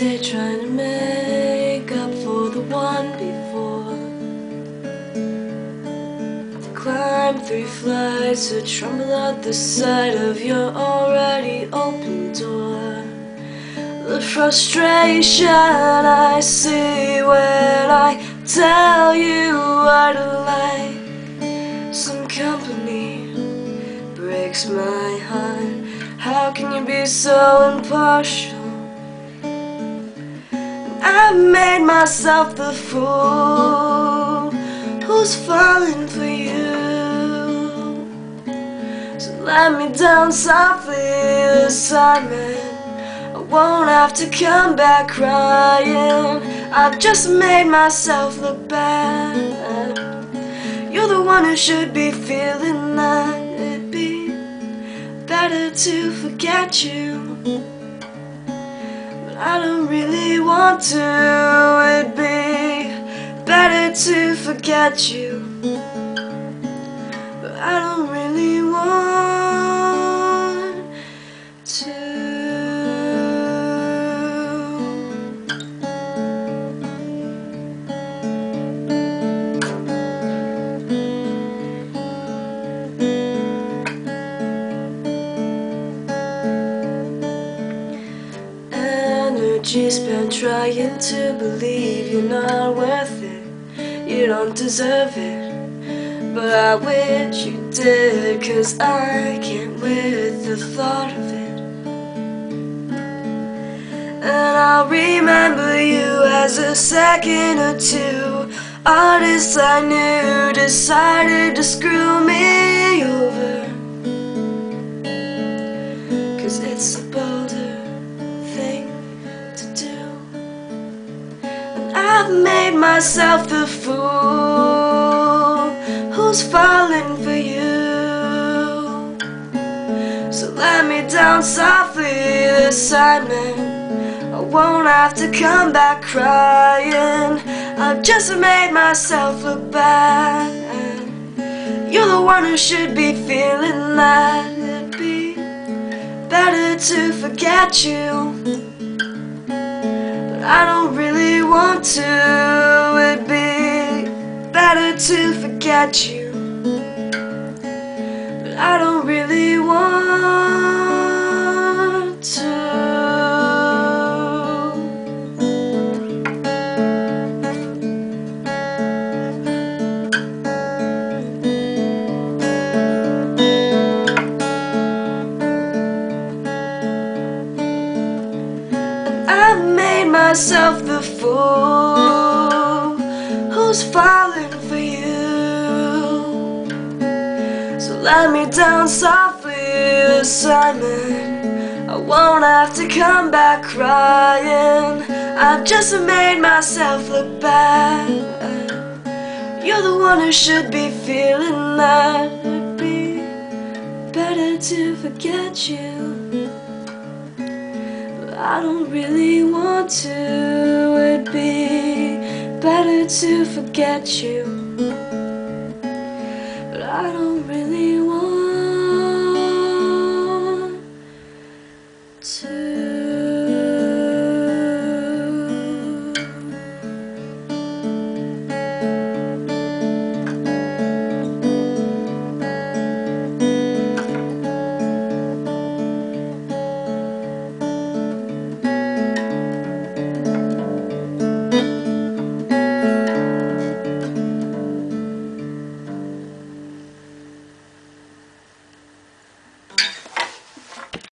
day trying to make up for the one before. To climb three flights to tremble at the sight of your already open door. The frustration I see when I tell you I don't like some company breaks my heart. How can you be so impartial? I've made myself the fool who's falling for you. So let me down softly this time, I won't have to come back crying. I've just made myself look bad. You're the one who should be feeling that it'd be better to forget you. I don't really want to. It'd be better to forget you. But I don't really want Energy spent trying to believe you're not worth it. You don't deserve it. But I wish you did, cause I can't with the thought of it. And I'll remember you as a second or two. Artists I knew decided to screw me over. Cause it's a myself the fool who's falling for you. So let me down softly this time, I won't have to come back crying. I've just made myself look bad. You're the one who should be feeling that it'd be better to forget you. But I don't really want to. To forget you. But I don't really want to. I've made myself the fool let me down softly and I won't have to come back crying. I've just made myself look bad. You're the one who should be feeling that it'd be better to forget you. But I don't really want to. It'd be better to forget you don't really want